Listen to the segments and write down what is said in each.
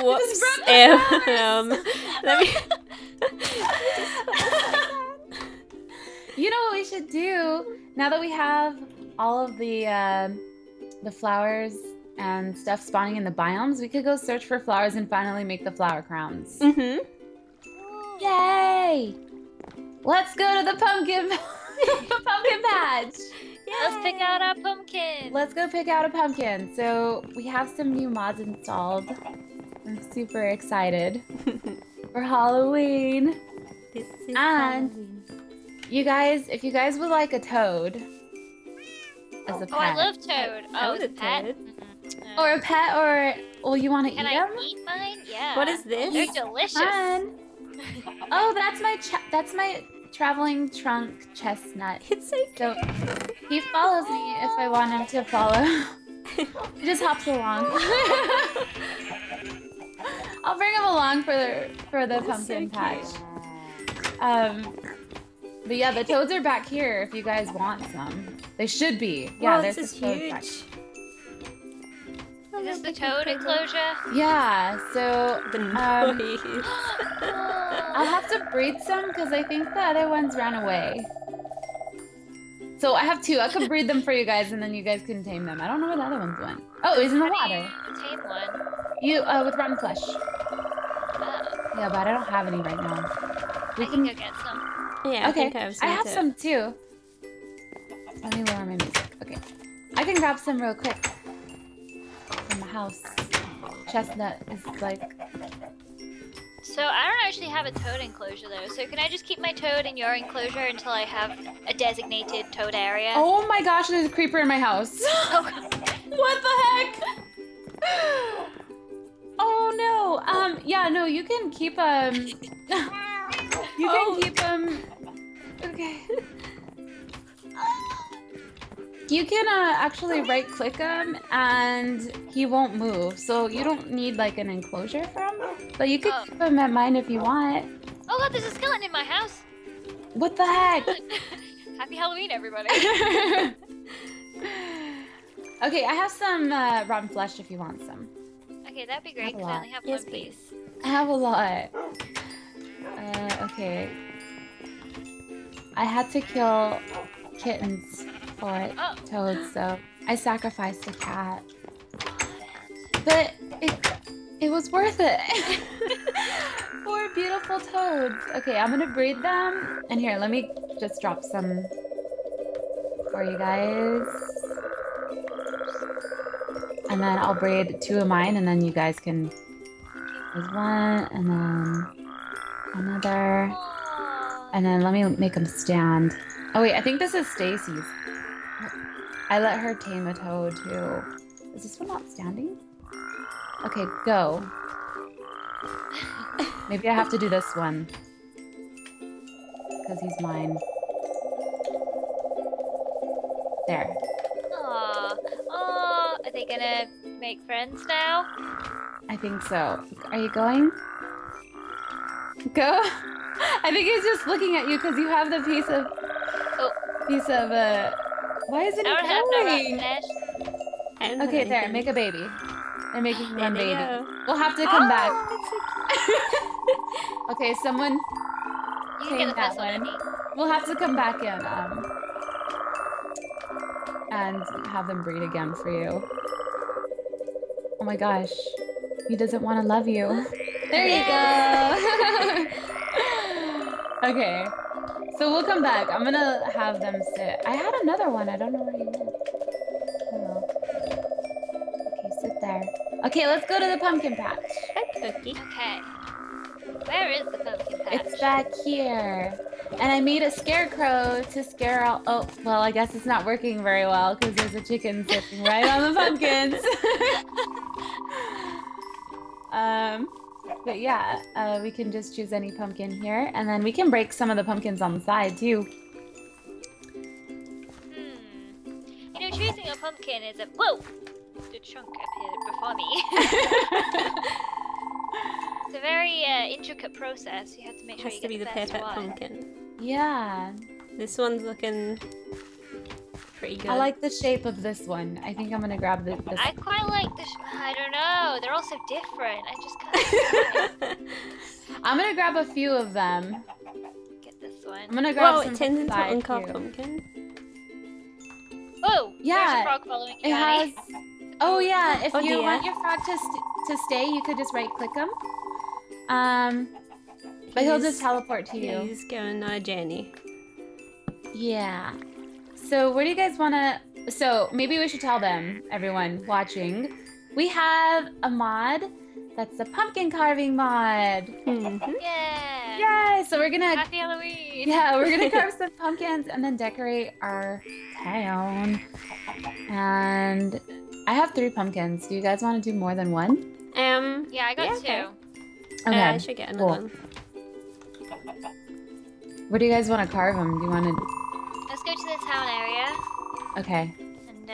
Okay. Whoops. broke the Um, let me. you know what we should do now that we have all of the um the flowers and stuff spawning in the biomes? We could go search for flowers and finally make the flower crowns. Mm-hmm. Yay! Let's go to the pumpkin the pumpkin patch. Let's pick out our pumpkin. Let's go pick out a pumpkin. So we have some new mods installed. I'm super excited for Halloween. This is And- Halloween. You guys, if you guys would like a toad as a pet, Oh, I love Toad. Oh, I as a would pet. Toad. Mhm. or a pet, or well, you want to eat Can I them? eat mine? Yeah. What is this? They're delicious. Fun. Oh, that's my ch- that's my traveling trunk chestnut. It's so So he follows me if I want him to follow. he just hops along. I'll bring him along for the for the That's so pumpkin cute. patch. Um, but yeah, the toads are back here if you guys want some. They should be. Yeah, Wow, there's this is a toad back. Is this the toad enclosure? Yeah, so The Um, noise. I'll have to breed some because I think the other ones ran away. So I have two. I could breed them for you guys, and then you guys can tame them. I don't know where the other ones went. Oh, he's in the How do water. you tame one? You uh, with rotten flesh. Oh, Yeah, but I don't have any right now. We I can. can go get some. yeah, I okay, think I have some. I have too. some too. Let me lower my music. Okay, I can grab some real quick from the house. Chestnut is like. So I don't actually have a toad enclosure though. So can I just keep my toad in your enclosure until I have a designated toad area? Oh my gosh! There's a creeper in my house. what the heck? No. Um. Yeah. No. You can keep um. you can Oh. keep um. Okay. You can uh, actually right click him and he won't move. So you don't need like an enclosure for him. But you can Oh. keep him at mine if you want. Oh god, there's a skeleton in my house. What the heck? Happy Halloween, everybody. okay, I have some uh, rotten flesh if you want some. Okay, that'd be great because I only have Yes, one please. piece. I have a lot. Uh, okay. I had to kill kittens for Oh. toads, so I sacrificed a cat. But it it was worth it. Four beautiful toads. Okay, I'm gonna breed them. And here, let me just drop some for you guys. And then I'll braid two of mine, and then you guys can. There's one, and then another, and then let me make them stand. Oh wait, I think this is Stacy's. I let her tame a toad too. Is this one not standing? Okay, go. Maybe I have to do this one. Because he's mine. There. Aw. Aw. Are they gonna make friends now? I think so. Are you going? Go. I think he's just looking at you because you have the piece of Oh. piece of uh. Why isn't I he don't have no going? rotten flesh. I don't have Okay, there. Make a baby. They're making one baby. go. We'll have to come back. Oh, Okay, someone. You can get the first that one. one. We'll have to come back in um and have them breed again for you. Oh my gosh. He doesn't want to love you. There you go. okay. So we'll come back. I'm gonna have them sit. I had another one. I don't know where he went. Oh. Okay, sit there. Okay, let's go to the pumpkin patch. Hi, Cookie. Okay. Where is the pumpkin patch? It's back here. And I made a scarecrow to scare all. Oh, well, I guess it's not working very well because there's a chicken sitting right on the pumpkins. um, but yeah, uh, we can just choose any pumpkin here, and then we can break some of the pumpkins on the side too. Hmm. You know, choosing a pumpkin is a whoa. The chunk appeared before me. it's a very uh, intricate process. You have to make It sure has you to get be the the perfect one. pumpkin. yeah. This one's looking pretty good. I like the shape of this one. I think I'm gonna grab the, this. I quite like the. Sh- I don't know. They're all so different. I just kind of I'm gonna grab a few of them. get this one. I'm gonna grab Whoa, some it turns into side uncarved too. pumpkin. Oh, Yeah, There's a frog following It you, Annie. has. Oh yeah, if Oh, you dear. want your frog to st- to stay, you could just right click him. Um, but he'll just He's- teleport to you. He's going on a journey. Yeah. So where do you guys want to? So maybe we should tell them, everyone watching, we have a mod. That's the pumpkin carving mod. Mhm. Yeah. Yay! So we're gonna Happy Halloween. Yeah, we're gonna carve some pumpkins and then decorate our town. And I have three pumpkins. Do you guys want to do more than one? Um, Yeah, I got Yeah, two. okay. Okay. uh, I should get another cool. one. Where do you guys want to carve them? Do you want to? Let's go to the town area, Okay.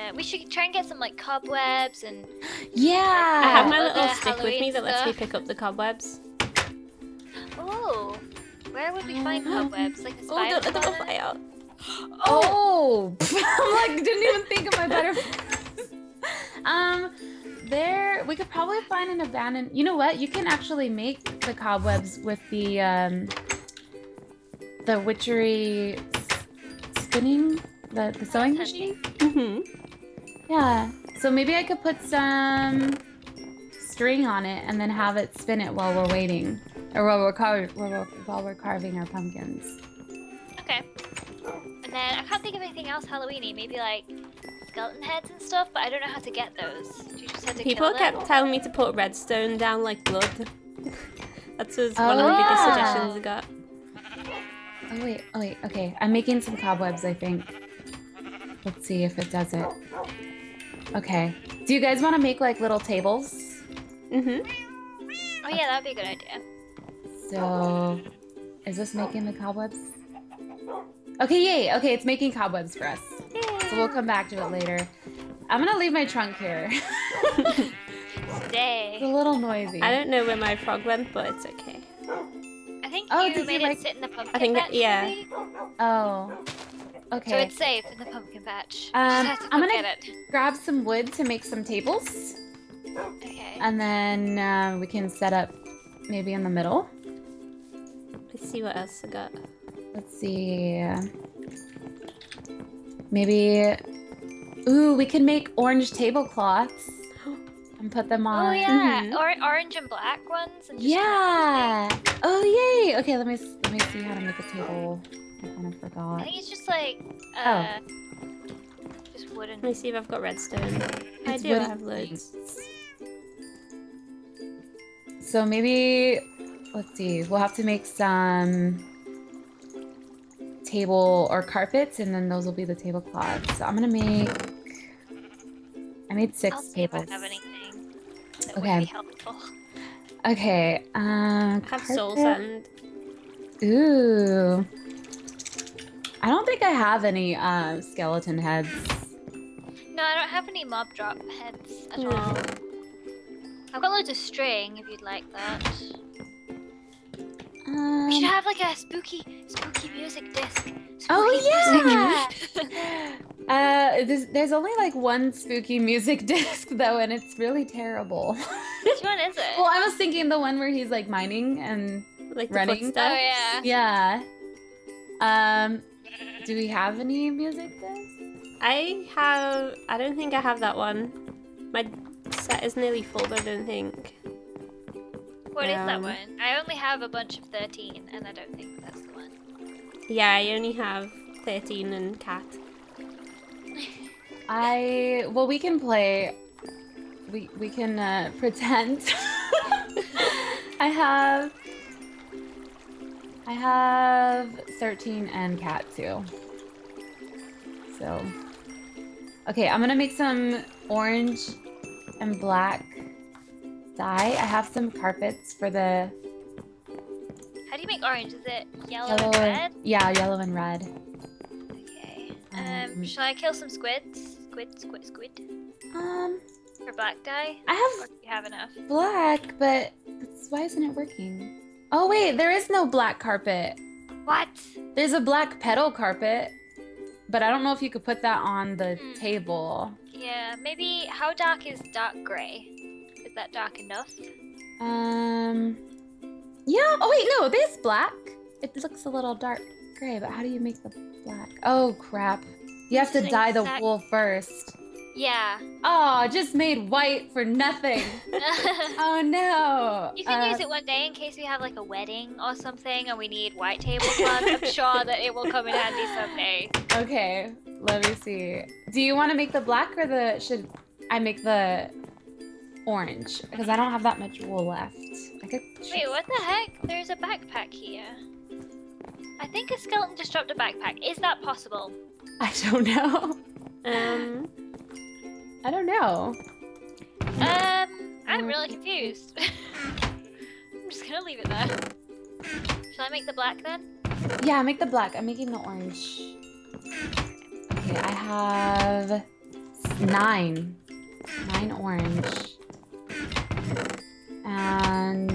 And uh, we should try and get some like cobwebs and. Yeah. I have my little the stick with me Halloween that lets me pick up the cobwebs. Oh, where would we find cobwebs? Like the Oh, spider. don't let the fly out. Oh, I'm like didn't even think of my butterflies. um, there we could probably find an abandoned. You know what? You can actually make the cobwebs with the um the witchery spinning the the sewing That's machine. hmm Yeah. So maybe I could put some string on it and then have it spin it while we're waiting, or while we're car- while we're, while we're carving our pumpkins. Okay. And then I can't think of anything else Halloweeny. Maybe like skeleton heads and stuff, but I don't know how to get those. Do you just have to People kill kept them? telling me to put redstone down like blood. That's was one of the Oh, biggest yeah. suggestions I got. Oh wait, oh wait, okay. I'm making some cobwebs, I think. Let's see if it does it. Okay. Do you guys want to make like little tables? Mm-hmm. Oh yeah, that'd be a good idea. So, is this making the cobwebs? Okay, yay. Okay, it's making cobwebs for us. Yay. So we'll come back to it later. I'm gonna leave my trunk here. Stay. it's a little noisy. I don't know where my frog went, but it's okay. I think Oh, you did you, made like- it sit in the pumpkin I think that- patch. yeah. maybe? Oh. Okay. So it's safe in the pumpkin patch. Um, to I'm gonna- get it. grab some wood to make some tables, Okay. and then uh, we can set up maybe in the middle. Let's see what else I got. Let's see. Maybe. Ooh, we can make orange tablecloths and put them on. Oh yeah, Mhm. or orange and black ones. And just Yeah. Oh yay. Okay, let me s- let me see how to make a table. I kind of I think it's just like Oh. uh, just wooden. Let me see if I've got redstone. I do. I wooden have loads. So maybe let's see. We'll have to make some table or carpets, and then those will be the tablecloths. So I'm gonna make. I made 6 I'll see tables. if I have anything that Okay. would be helpful. Okay. Um. I have soul carpet- sand. Ooh. I don't think I have any uh, skeleton heads. No, I don't have any mob drop heads at No. all. I've got loads of string if you'd like that. Um, We should have like a spooky, spooky music disc. Spooky Oh, music. uh, there's, there's only like one spooky music disc though, and it's really terrible. Which one is it? well, I was thinking the one where he's like mining and Like Running. footsteps. oh yeah. yeah. Um, do we have any music discs? I have. I don't think I have that one. My set is nearly full, but I don't think. What is that Um, one? I only have a bunch of 13, and I don't think that's the one. Yeah, I only have 13 and cat. I well, we can play. We we can uh, pretend. I have. I have thirteen and cat too. So. Okay, I'm gonna make some orange and black dye. I have some carpets for the How do you make orange? Is it yellow, yellow. and red? Yeah, yellow and red. Okay. Um, Um, shall I kill some squids? Squid, squid, squid. Um, For black dye? I Or have do you have enough? black, but why isn't it working? Oh wait, there is no black carpet. What? There's a black petal carpet, but I don't know if you could put that on the Hmm. table. Yeah, maybe how dark is dark grey? Is that dark enough? Um. Yeah. Oh wait, no, this black. It looks a little dark gray, but how do you make the black? Oh crap! You have to dye the wool first. Yeah. Oh, just made white for nothing. Oh no. You can Uh, use it one day in case we have like a wedding or something and we need white tablecloth. I'm sure that it will come in handy someday. Okay, let me see. Do you want to make the black or the should I make the orange? Because I don't have that much wool left. I could. Wait, what the heck? There's a backpack here. I think a skeleton just dropped a backpack. Is that possible? I don't know. Um, I don't know. Um, I'm really confused. I'm just gonna leave it there. Shall I make the black then? Yeah, make the black. I'm making the orange. Okay, I have nine. Nine orange. And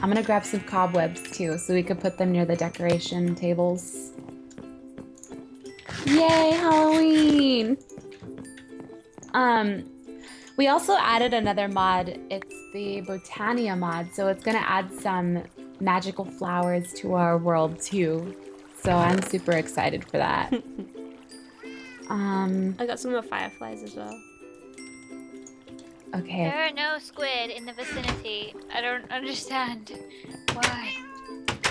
I'm gonna grab some cobwebs too, so we could put them near the decoration tables. Yay, Halloween! Um, we also added another mod. It's the Botania mod, so it's gonna add some magical flowers to our world too. So I'm super excited for that. um, I got some of the fireflies as well. okay. There are no squid in the vicinity. I don't understand why.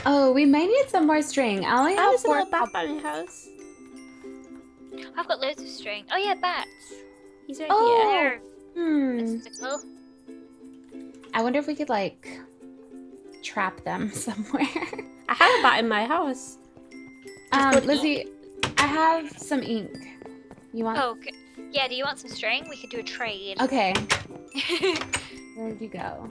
Oh, we might need some more string. I only have there's a four. little bat cob- house. I've got loads of string. Oh yeah, bats. He's right Oh. here. Hmm. I wonder if we could like trap them somewhere. I have a bat in my house. um, put Lizzie, I have some ink. You want? Oh, good. Yeah, do you want some string? We could do a trade. Okay. Where did you go?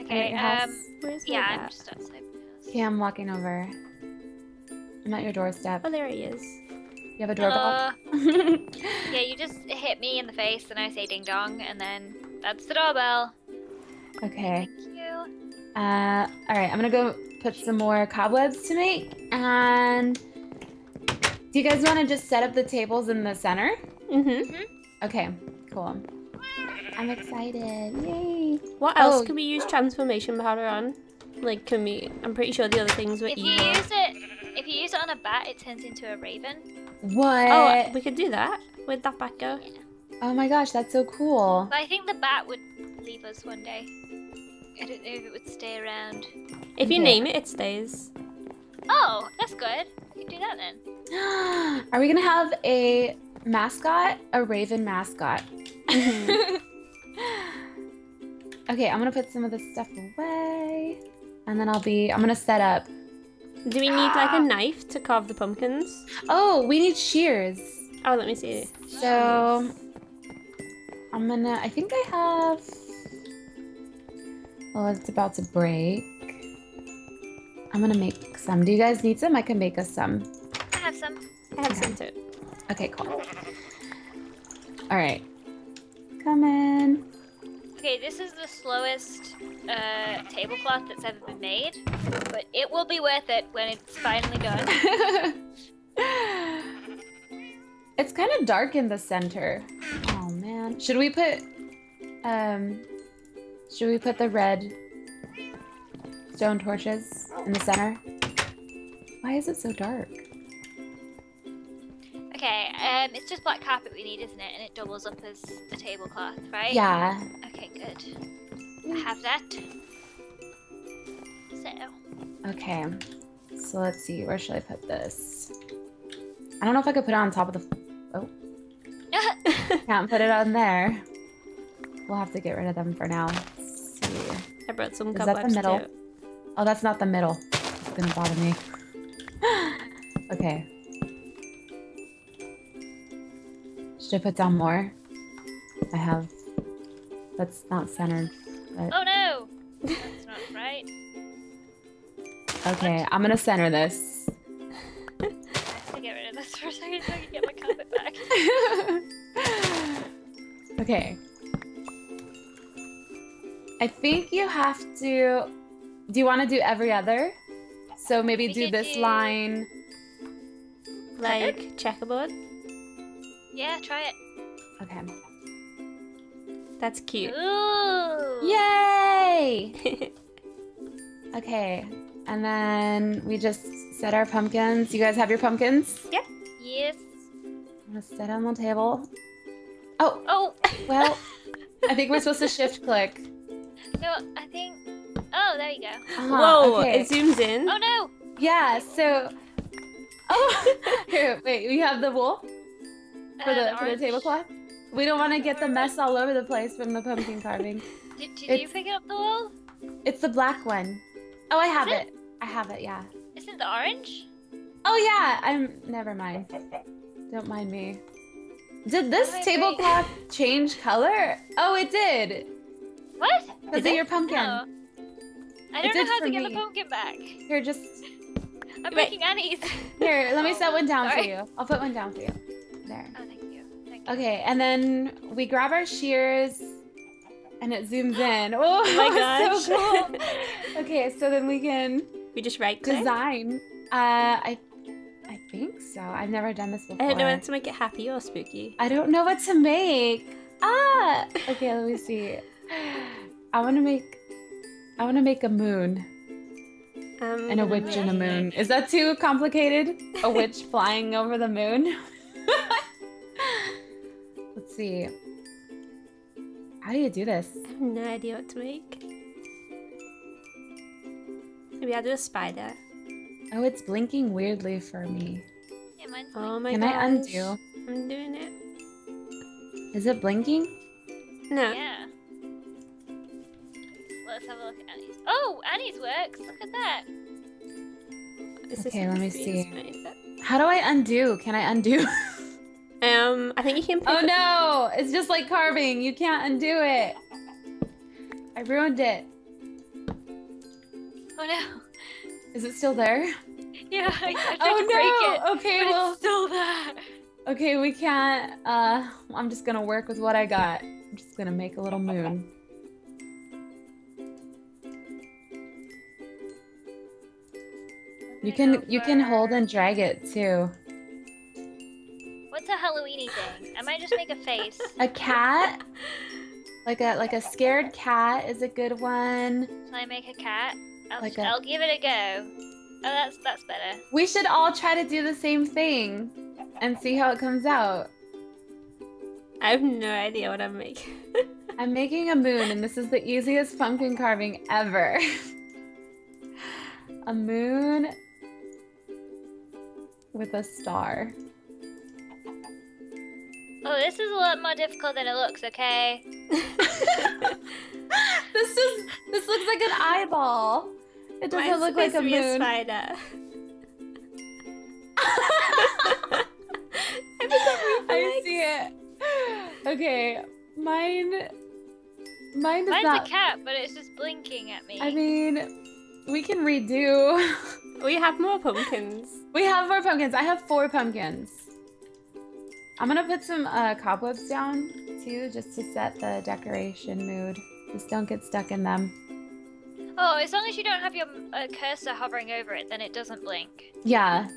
Okay, your house? um, Where's my yeah, I'm bat? just outside my house. Okay, I'm walking over. I'm at your doorstep. Oh, there he is. You have a doorbell? Uh, yeah, you just hit me in the face and I say ding dong, and then that's the doorbell. okay. Thank you. Uh, all right, I'm gonna go put some more cobwebs to make. And do you guys want to just set up the tables in the center? Mm-hmm. Okay, cool. I'm excited. Yay! What else Oh. can we use transformation powder on? Like, can we? I'm pretty sure the other things were If you use it, if you use it on a bat, it turns into a raven. What? Oh, we could do that. Where'd that bat go? Oh my gosh, that's so cool. But I think the bat would leave us one day. I don't know if it would stay around. If you Yeah. name it, it stays. Oh, that's good. We can do that then. Are we gonna have a mascot? A raven mascot? Mhm. okay, I'm gonna put some of this stuff away. And then I'll be, I'm gonna set up. Do we need like a knife to carve the pumpkins? Oh, we need shears. Oh, let me see. So I'm gonna. I think I have. Well, it's about to break. I'm gonna make some. Do you guys need some? I can make us some. I have some. I have some too. Okay, cool. All right, come in. Okay, this is the slowest uh, tablecloth that's ever been made, but it will be worth it when it's finally done. it's kind of dark in the center. Oh man, should we put? Um, should we put the red stone torches in the center? Why is it so dark? Okay, um, it's just black carpet we need, isn't it? And it doubles up as the tablecloth, right? Yeah. Okay, good. I have that. So, Okay. So let's see. Where should I put this? I don't know if I could put it on top of the. Oh, can't put it on there. We'll have to get rid of them for now. Let's see. I brought some Is that the middle? too. Oh, that's not the middle. It's gonna bother me. okay. Should I put down more? I have. That's not centered. But oh no! That's not right. okay, I'm gonna center this. I have to get rid of this for a second so I can get my carpet back. okay. I think you have to. Do you want to do every other? So maybe We do this do- line. like checkerboard. Yeah, try it. Okay. That's cute. Ooh. Yay! Okay, and then we just set our pumpkins. You guys have your pumpkins? Yep. Yes. I'm gonna set on the table. Oh, Oh well, I think we're supposed to shift click. no, I think. Oh, there you go. Uh-huh, Whoa! okay. It zooms in. Oh no. Yeah, so. Oh, here, wait, we have the wool for the, for the tablecloth. We don't want to get the mess all over the place from the pumpkin carving. Did, did you pick up the wall? It's the black one. Oh, I have it? it. I have it, yeah. Isn't it the orange? Oh, yeah, I'm. Never mind. Don't mind me. Did this Oh, tablecloth change color? Oh, it did. What? Because Is of it? your pumpkin. No. I don't know how to get me. the pumpkin back. Here, just. I'm Wait. making Annie's. Here, let me set one down for you. I'll put one down for you. There. Oh, thank you. Thank you. Okay, and then we grab our shears and it zooms in. Oh, Oh my gosh. so cool. Okay, so then we can we just right click. design. Uh, I, I think so. I've never done this before. I don't know whether to make it happy or spooky. I don't know what to make. Ah, okay. Let me see. I want to make. I want to make a moon Um, and a witch and a moon. Is that too complicated? A witch flying over the moon. Let's see. How do you do this? I have no idea what to make. Maybe I'll do a spider. Oh, it's blinking weirdly for me. Yeah, Oh my Can gosh. I undo? I'm doing it. Is it blinking? No. Yeah. Let's have a look at Annie's. Oh, Annie's works. Look at that. Is this Okay, let me supposed to be see. How do I undo? Can I undo? Um, I think you can. Oh no! It's just like carving. You can't undo it. I ruined it. Oh no. Is it still there? Yeah, I, I Oh break it. no! Okay, well, it's still there. okay, we can't. Uh, I'm just gonna work with what I got. I'm just gonna make a little moon. You can you can hold and drag it too. What's a Halloweeny thing? I might just make a face. A cat, like a like a scared cat, is a good one. Can I make a cat? I'll, Like i a- I'll give it a go. Oh, that's that's better. We should all try to do the same thing and see how it comes out. I have no idea what I'm making. I'm making a moon, and this is the easiest pumpkin carving ever. a moon with a star. Oh, this is a lot more difficult than it looks. Okay. this is this looks like an eyeball. It doesn't Mine's look like supposed a to be moon. spider. I forgot my I legs. see it. Okay, mine. Mine does Mine's not. a cat, but it's just blinking at me. I mean, we can redo. We have more pumpkins. we have more pumpkins. I have four pumpkins. I'm gonna put some uh, cobwebs down too, just to set the decoration mood. Just don't get stuck in them. oh, as long as you don't have your uh, cursor hovering over it, then it doesn't blink. Yeah,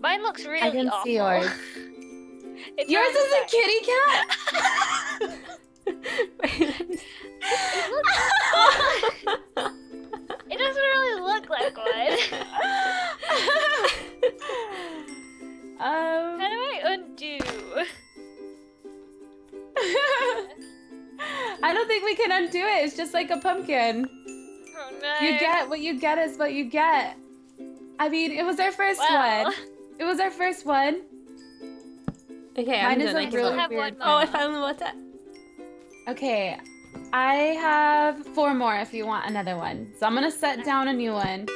Mine looks really I can awful. see yours. Yours is a kitty cat. It don't think we can undo it. It's just like a pumpkin. Oh no. You get what you get is what you get. I mean, it was our first well, one. It was our first one. okay, Mine I'm is done. a I really up. have weird. one Oh, I more. found the water. Okay, I have four more if you want another one. So I'm gonna set down a new one.